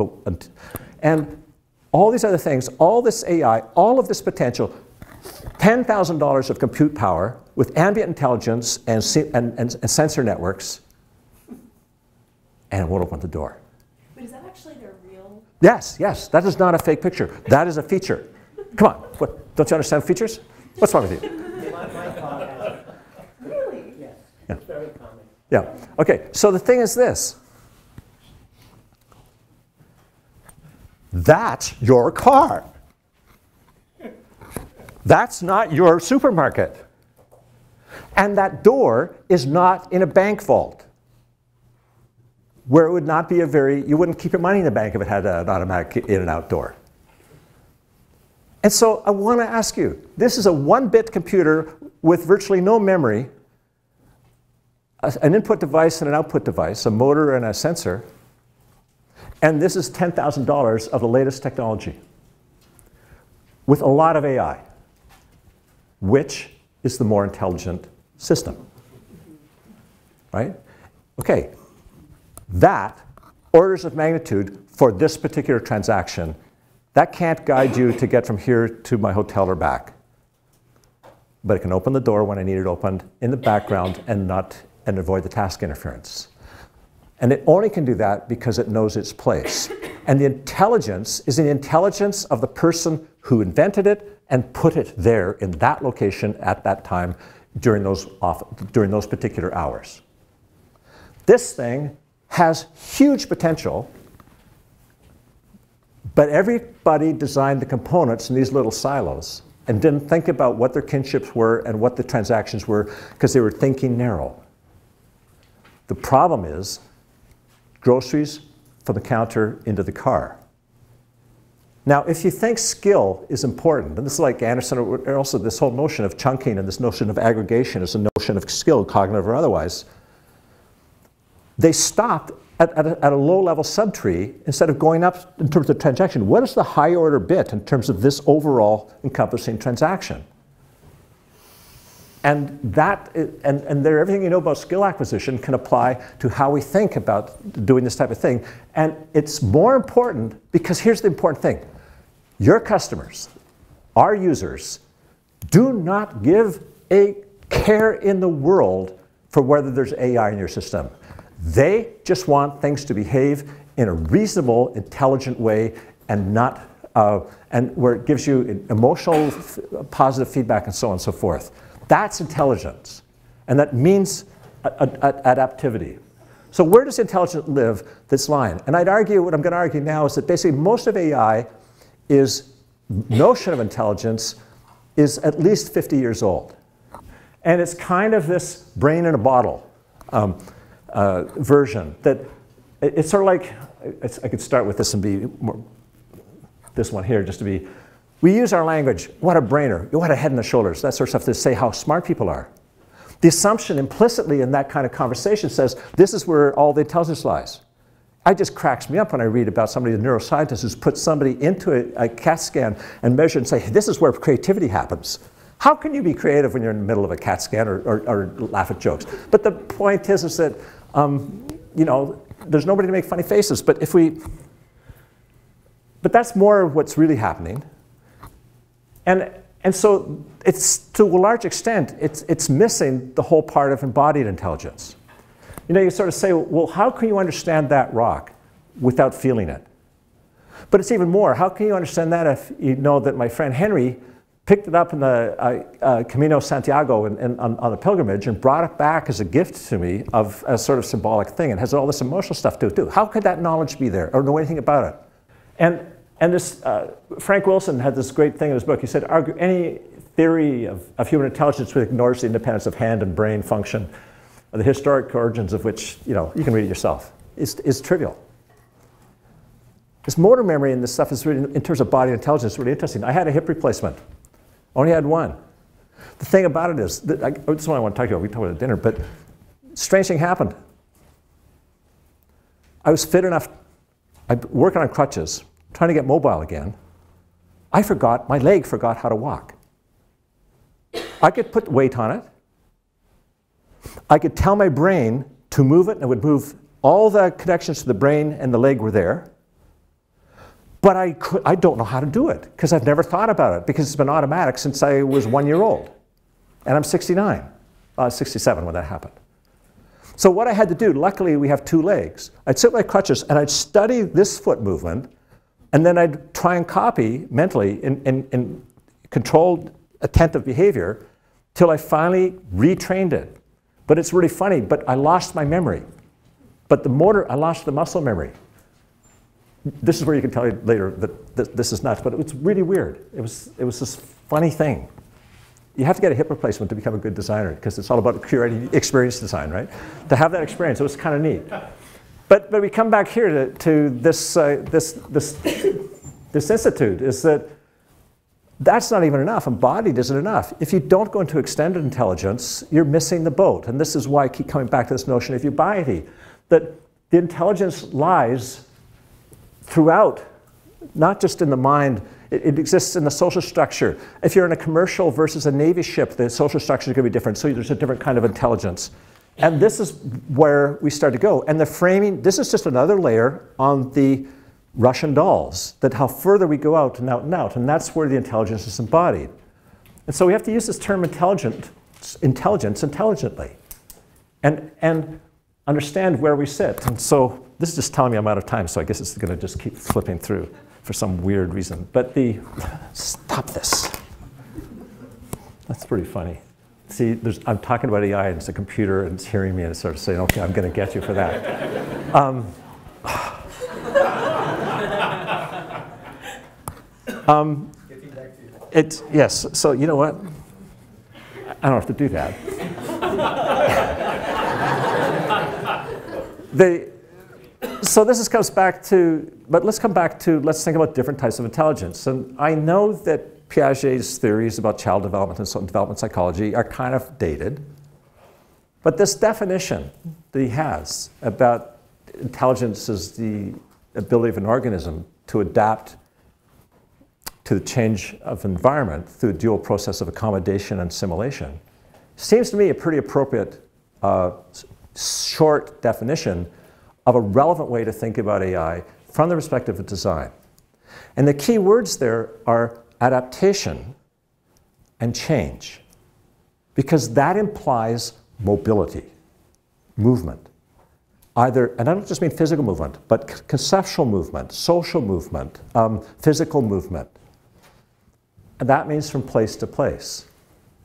And all these other things, all this AI, all of this potential, $10,000 of compute power with ambient intelligence and, and, and, and sensor networks, and it won't open the door. Yes, yes, that is not a fake picture. That is a feature. Come on, what, don't you understand features? What's wrong with you? <laughs> Really? Yes, Yeah. it's very common. Yeah, okay, so the thing is this. That's your car. That's not your supermarket. And that door is not in a bank vault where it would not be a very, you wouldn't keep your money in the bank if it had an automatic in and out door. And so I want to ask you this is a one bit computer with virtually no memory, an input device and an output device, a motor and a sensor. And this is $10,000 of the latest technology with a lot of AI. Which is the more intelligent system? Right? Okay, that, orders of magnitude for this particular transaction, that can't guide you to get from here to my hotel or back. but it can open the door when I need it opened in the background and not and avoid the task interference. And it only can do that because it knows its place. And the intelligence is the intelligence of the person who invented it and put it there in that location at that time during those, off, during those particular hours. This thing has huge potential, but everybody designed the components in these little silos and didn't think about what their kinships were and what the transactions were because they were thinking narrow. The problem is groceries from the counter into the car. Now, if you think skill is important, and this is like Anderson, or also this whole notion of chunking and this notion of aggregation is a notion of skill, cognitive or otherwise, they stopped at, at, a, at a low-level subtree instead of going up in terms of transaction. What is the high-order bit in terms of this overall encompassing transaction? And that, and, and there, everything you know about skill acquisition can apply to how we think about doing this type of thing. And it's more important because here's the important thing. Your customers, our users, do not give a care in the world for whether there's AI in your system. They just want things to behave in a reasonable, intelligent way and not, uh, and where it gives you emotional, positive feedback and so on and so forth. That's intelligence. And that means adaptivity. So where does intelligence live this line? And I'd argue, what I'm going to argue now is that basically most of AI is notion of intelligence is at least 50 years old. And it's kind of this brain in a bottle um, uh, version that it, it's sort of like, I could start with this and be more, this one here just to be we use our language, what a brainer, what a head and the shoulders, that sort of stuff to say how smart people are. The assumption implicitly in that kind of conversation says this is where all the intelligence lies. It just cracks me up when I read about somebody, a neuroscientist, who's put somebody into a, a CAT scan and measured and say, this is where creativity happens. How can you be creative when you're in the middle of a CAT scan or, or, or laugh at jokes? But the point is, is that, um, you know, there's nobody to make funny faces. But if we, but that's more what's really happening. And, and so it's, to a large extent, it's, it's missing the whole part of embodied intelligence. You know, you sort of say, well, how can you understand that rock without feeling it? But it's even more, how can you understand that if you know that my friend Henry picked it up in the uh, uh, Camino Santiago in, in, on, on, a pilgrimage and brought it back as a gift to me of a sort of symbolic thing and has all this emotional stuff to it too. How could that knowledge be there or know anything about it? And and this, uh, Frank Wilson had this great thing in his book. He said, any theory of, of human intelligence which ignores the independence of hand and brain function, the historic origins of which, you know, you can read it yourself, is, is trivial. This motor memory and this stuff is really, in terms of body intelligence, really interesting. I had a hip replacement. Only had one. The thing about it is, that I, oh, this is what I want to talk about. We talked about at dinner, but strange thing happened. I was fit enough. I working on crutches trying to get mobile again, I forgot, my leg forgot how to walk. I could put weight on it. I could tell my brain to move it, and it would move. All the connections to the brain and the leg were there. But I, could, I don't know how to do it because I've never thought about it because it's been automatic since I was one year old. And I'm 69, uh, 67 when that happened. So what I had to do, luckily we have two legs. I'd sit with my crutches and I'd study this foot movement and then I'd try and copy mentally in, in, in controlled attentive behavior till I finally retrained it. But it's really funny, but I lost my memory. But the motor, I lost the muscle memory. This is where you can tell you later that this is nuts, but it was really weird. It was, it was this funny thing. You have to get a hip replacement to become a good designer because it's all about curating experience design, right? To have that experience, it was kind of neat. But, but we come back here to, to this, uh, this, this, this institute is that that's not even enough. Embodied isn't enough. If you don't go into extended intelligence, you're missing the boat. And this is why I keep coming back to this notion of ubiety, that the intelligence lies throughout, not just in the mind, it, it, exists in the social structure. If you're in a commercial versus a Navy ship, the social structure is going to be different, so there's a different kind of intelligence. And this is where we start to go. And the framing, this is just another layer on the Russian dolls, that how further we go out and out and out, and that's where the intelligence is embodied. And so we have to use this term intelligent, intelligence intelligently and, and understand where we sit. And so this is just telling me I'm out of time, so I guess it's going to just keep flipping through for some weird reason. But the, stop this. That's pretty funny. See, I'm talking about AI and it's a computer and it's hearing me and it's sort of saying, okay, I'm going to get you for that. Um, um, it's, yes, so you know what? I don't have to do that. <laughs> they, so this is, comes back to, but let's come back to, let's think about different types of intelligence. And I know that Piaget's theories about child development and development psychology are kind of dated. But this definition that he has about intelligence as the ability of an organism to adapt to the change of environment through a dual process of accommodation and assimilation seems to me a pretty appropriate uh, short definition of a relevant way to think about AI from the perspective of design. And the key words there are adaptation and change, because that implies mobility, movement. Either, and I don't just mean physical movement, but conceptual movement, social movement, um, physical movement. And that means from place to place.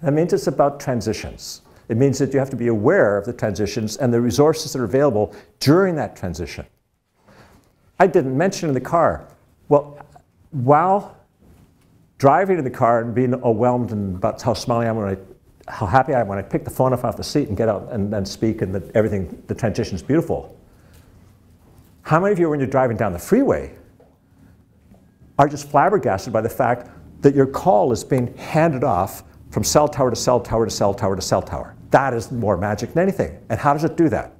That means it's about transitions. It means that you have to be aware of the transitions and the resources that are available during that transition. I didn't mention in the car. Well, while driving in the car and being overwhelmed and about how smiling I am when I, how happy I am when I pick the phone up off the seat and get out and, and speak and the, everything, the transition is beautiful. How many of you, when you're driving down the freeway, are just flabbergasted by the fact that your call is being handed off from cell tower to cell tower to cell tower to cell tower? That is more magic than anything. And how does it do that?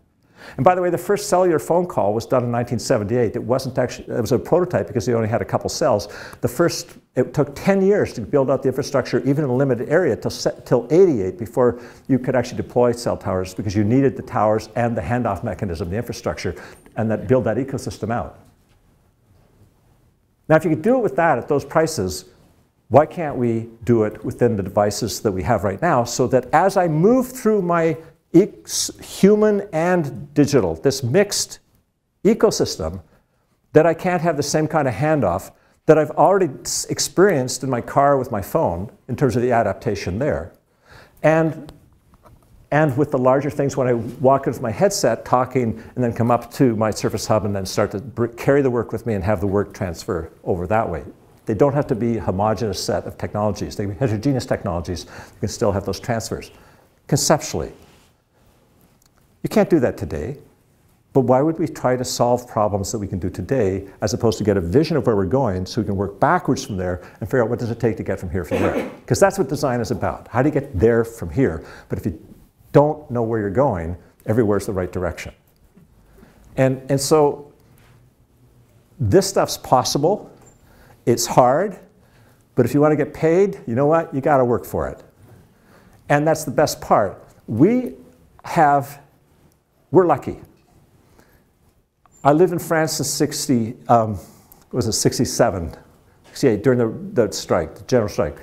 And by the way, the first cellular phone call was done in 1978. It wasn't actually, it was a prototype because they only had a couple cells. The first, it took 10 years to build out the infrastructure, even in a limited area, till, till 88 before you could actually deploy cell towers because you needed the towers and the handoff mechanism, the infrastructure, and that build that ecosystem out. Now, if you could do it with that at those prices, why can't we do it within the devices that we have right now so that as I move through my human and digital, this mixed ecosystem, that I can't have the same kind of handoff that I've already experienced in my car with my phone in terms of the adaptation there. And, and with the larger things when I walk in with my headset talking and then come up to my Surface Hub and then start to carry the work with me and have the work transfer over that way. They don't have to be a homogeneous set of technologies. They can be heterogeneous technologies. You can still have those transfers. Conceptually, you can't do that today. But why would we try to solve problems that we can do today as opposed to get a vision of where we're going so we can work backwards from there and figure out what does it take to get from here from there? <laughs> Because that's what design is about. How do you get there from here? But if you don't know where you're going, everywhere's the right direction. And, and so this stuff's possible. It's hard. But if you want to get paid, you know what? You got to work for it. And that's the best part. We have we're lucky. I lived in France in 60, um, was it 67, 68, during the, the strike, the general strike.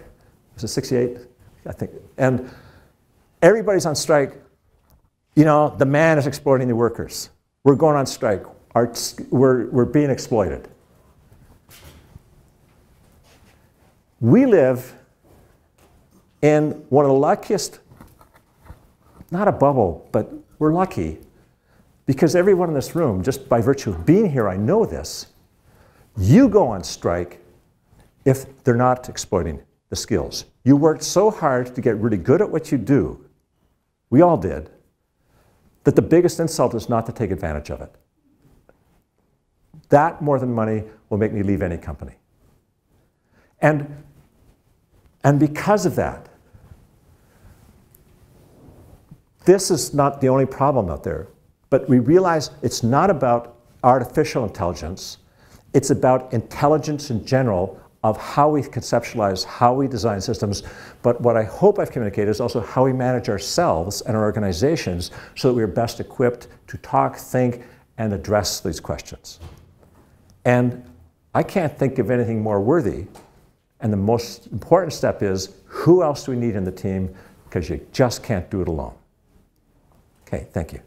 Was it 68? I think. And everybody's on strike. You know, the man is exploiting the workers. We're going on strike. Our, we're, we're being exploited. We live in one of the luckiest, not a bubble, but we're lucky because everyone in this room, just by virtue of being here, I know this. You go on strike if they're not exploiting the skills. You worked so hard to get really good at what you do, we all did, that the biggest insult is not to take advantage of it. That more than money will make me leave any company. And, and because of that, this is not the only problem out there. But we realize it's not about artificial intelligence, it's about intelligence in general of how we conceptualize, how we design systems. But what I hope I've communicated is also how we manage ourselves and our organizations so that we are best equipped to talk, think, and address these questions. And I can't think of anything more worthy And the most important step is who else do we need in the team? Because you just can't do it alone. Okay, thank you.